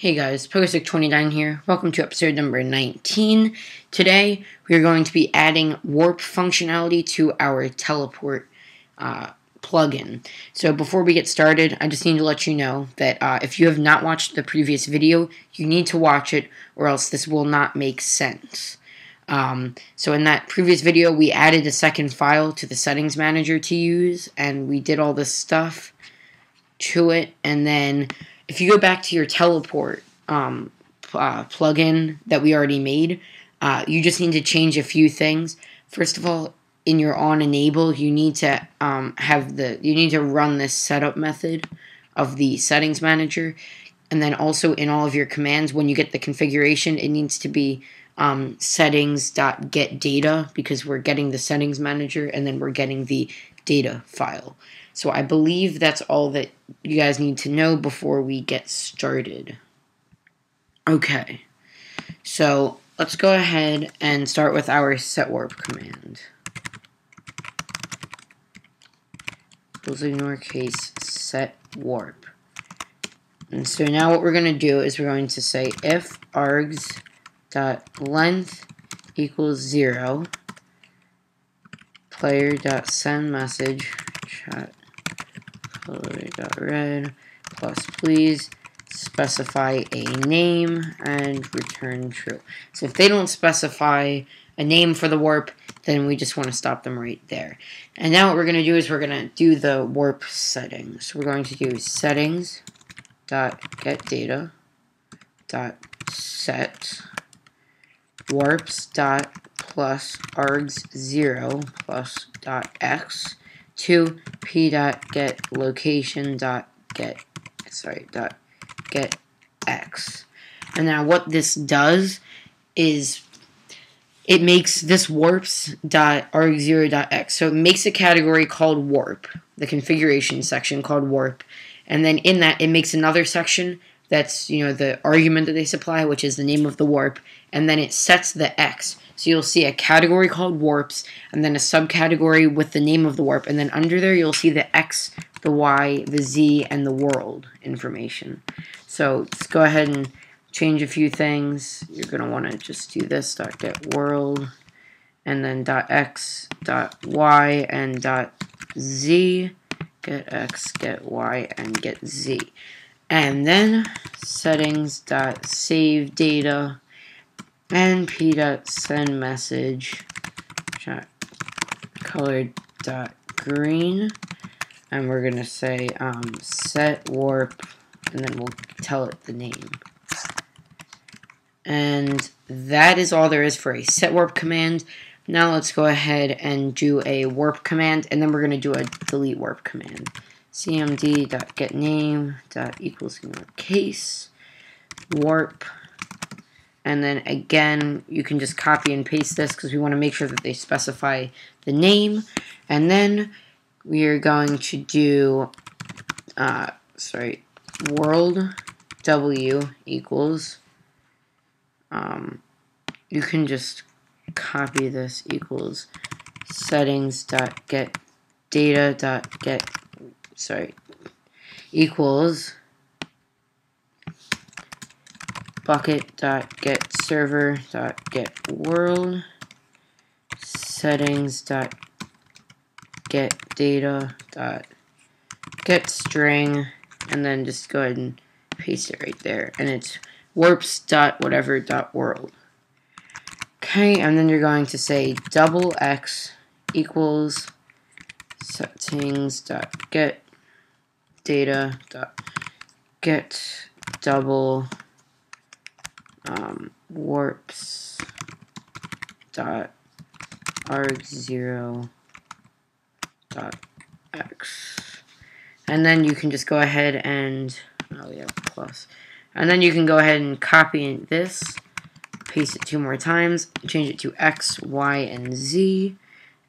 Hey guys, PogoStick29 here. Welcome to episode number 19. Today, we are going to be adding warp functionality to our teleport uh, plugin. So before we get started, I just need to let you know that uh, if you have not watched the previous video, you need to watch it or else this will not make sense. Um, so in that previous video, we added a second file to the settings manager to use, and we did all this stuff to it, and then if you go back to your teleport um, uh, plugin that we already made, uh, you just need to change a few things. First of all, in your on enable, you need to um, have the you need to run this setup method of the settings manager, and then also in all of your commands, when you get the configuration, it needs to be um, settings.getData because we're getting the settings manager and then we're getting the data file. So I believe that's all that you guys need to know before we get started. Okay, so let's go ahead and start with our set warp command. Let's ignore case set warp. And so now what we're going to do is we're going to say if args dot length equals zero player dot send message chat color.red plus please specify a name and return true. So if they don't specify a name for the warp, then we just want to stop them right there. And now what we're going to do is we're going to do the warp settings. We're going to do settings dot get data dot set warps dot plus args 0 plus dot x to p dot get location dot get sorry dot get x. And now what this does is it makes this warps dot arg0 dot x. So it makes a category called warp, the configuration section called warp, and then in that it makes another section that's you know the argument that they supply, which is the name of the warp, and then it sets the x. So you'll see a category called warps, and then a subcategory with the name of the warp, and then under there you'll see the X, the Y, the Z, and the world information. So let's go ahead and change a few things. You're going to want to just do this, dot get world, and then dot X, dot Y, and dot Z, get X, get Y, and get Z. And then settings dot save data and p dot send message. Chat colored dot green. And we're gonna say um, set warp and then we'll tell it the name. And that is all there is for a set warp command. Now let's go ahead and do a warp command and then we're gonna do a delete warp command. Cmd dot get name dot equals case. Warp and then again, you can just copy and paste this because we want to make sure that they specify the name. And then we are going to do, uh, sorry, world W equals, um, you can just copy this equals settings dot get data dot get, sorry, equals Bukkit dot get server dot get world settings dot get data dot get string and then just go ahead and paste it right there. And it's warps dot whatever dot world. Okay and then you're going to say double x equals settings dot get data dot get double um, warps dot arg zero dot x. And then you can just go ahead and oh yeah plus. And then you can go ahead and copy this paste it two more times change it to x y and z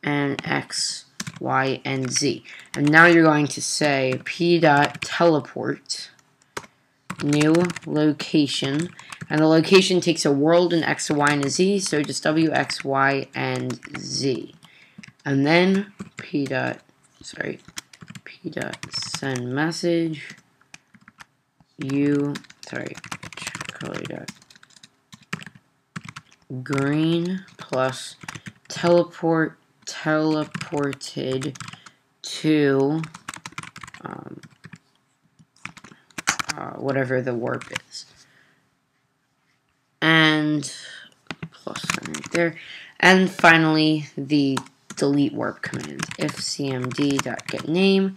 and x y and z. And now you're going to say p dot teleport new location and the location takes a world in X, Y, and Z, so just W, X, Y, and Z. And then P dot, sorry, P dot send message, U, sorry, color dot green plus teleport teleported to um, uh, whatever the warp is. And plus right there. And finally, the delete warp command. If cmd.getName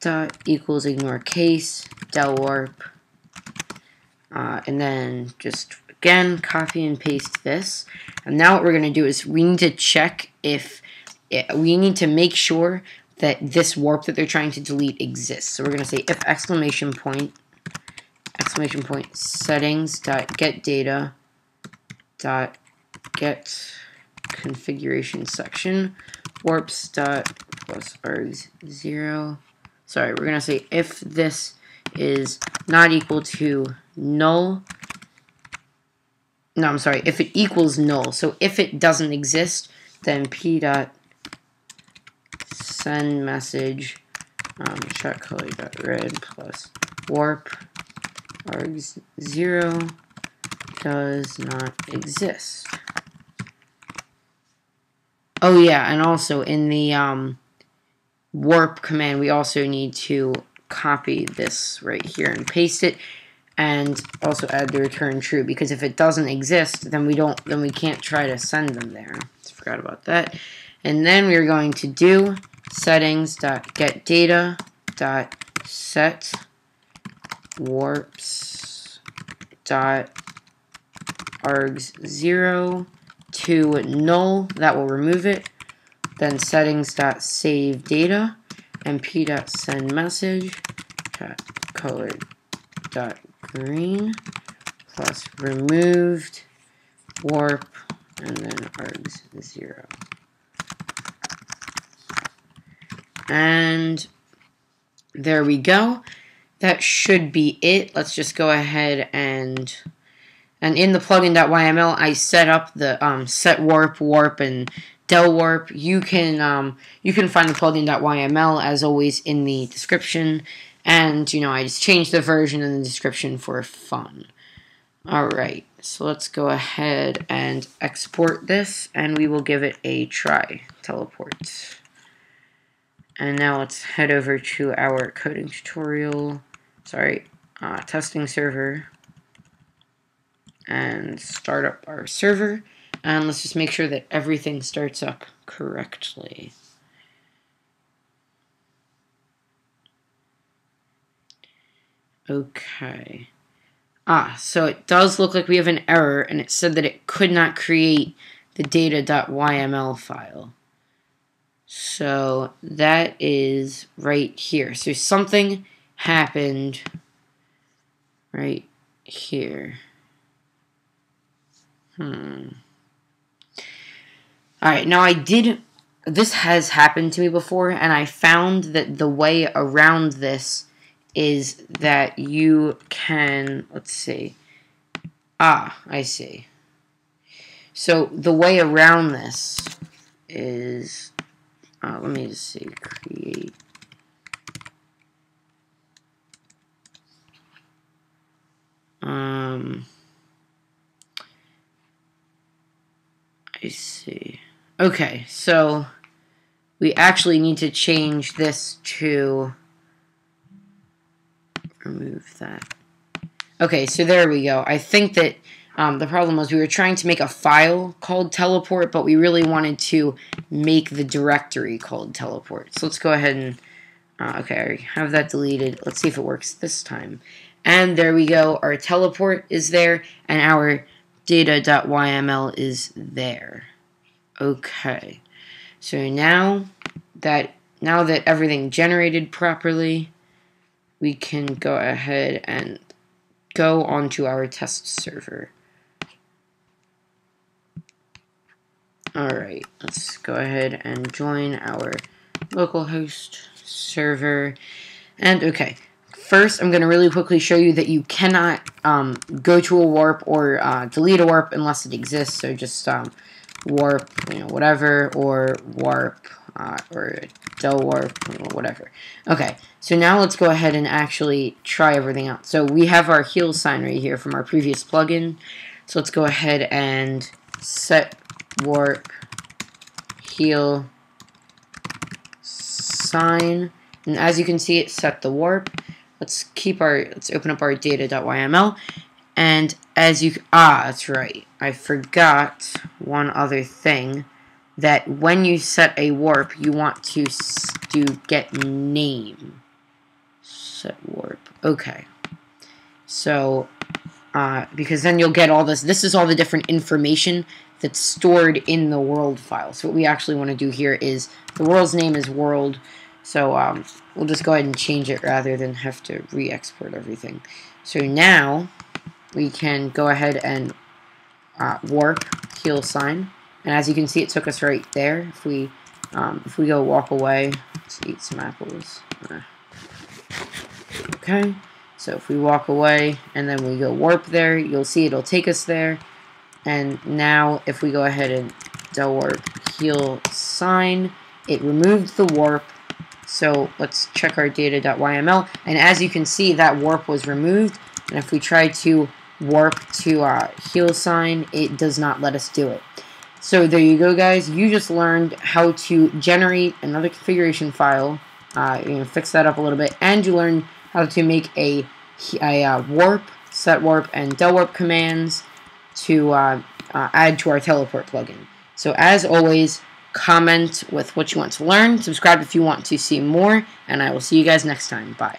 dot equals ignore case del warp, uh, and then just again copy and paste this. And now what we're going to do is we need to check if it, we need to make sure that this warp that they're trying to delete exists. So we're going to say if exclamation point exclamation point settings dot get data dot get configuration section warps dot plus args zero. Sorry, we're gonna say if this is not equal to null. No, I'm sorry. If it equals null, so if it doesn't exist, then p dot send message um, chat color dot red plus warp args zero does not exist. Oh yeah, and also in the um, warp command, we also need to copy this right here and paste it, and also add the return true because if it doesn't exist, then we don't, then we can't try to send them there. Forgot about that. And then we're going to do settings dot get data dot set warps dot args 0 to null, that will remove it. Then settings dot save data and p dot send message dot colored dot green plus removed warp and then args 0. And there we go. That should be it. Let's just go ahead and and in the plugin.yml, I set up the um, set warp, warp, and del warp. You can um, you can find the plugin.yml as always in the description. And you know, I just changed the version in the description for fun. All right, so let's go ahead and export this, and we will give it a try. Teleport. And now let's head over to our coding tutorial. Sorry, uh, testing server and start up our server. And let's just make sure that everything starts up correctly. Okay. Ah, so it does look like we have an error, and it said that it could not create the data.yml file. So that is right here. So something happened right here. Hmm. Alright, now I did... This has happened to me before, and I found that the way around this is that you can... Let's see. Ah, I see. So, the way around this is... Uh, let me just see. Create... I see. Okay, so we actually need to change this to remove that. Okay, so there we go. I think that um, the problem was we were trying to make a file called teleport, but we really wanted to make the directory called teleport. So let's go ahead and, uh, okay, I have that deleted. Let's see if it works this time. And there we go. Our teleport is there, and our data.yml is there. Okay. So now that now that everything generated properly, we can go ahead and go onto our test server. Alright, let's go ahead and join our localhost server. And okay, First, I'm going to really quickly show you that you cannot um, go to a warp or uh, delete a warp unless it exists. So just um, warp, you know, whatever, or warp uh, or del warp, you know, whatever. Okay, so now let's go ahead and actually try everything out. So we have our heal sign right here from our previous plugin. So let's go ahead and set warp heal sign. And as you can see, it set the warp. Let's keep our, let's open up our data.yml. And as you, ah, that's right. I forgot one other thing. That when you set a warp, you want to do get name. Set warp. Okay. So, uh, because then you'll get all this. This is all the different information that's stored in the world file. So what we actually want to do here is the world's name is world. So um, we'll just go ahead and change it rather than have to re-export everything. So now we can go ahead and uh, warp heal sign. And as you can see, it took us right there. If we um, if we go walk away, let's eat some apples. Uh, okay, so if we walk away and then we go warp there, you'll see it'll take us there. And now if we go ahead and del warp heal sign, it removed the warp. So let's check our data.yml. And as you can see, that warp was removed. And if we try to warp to uh, heal sign, it does not let us do it. So there you go, guys. You just learned how to generate another configuration file. Uh, you know, fix that up a little bit, and you learned how to make a, a uh, warp, set warp, and del warp commands to uh, uh, add to our teleport plugin. So as always, comment with what you want to learn, subscribe if you want to see more, and I will see you guys next time. Bye.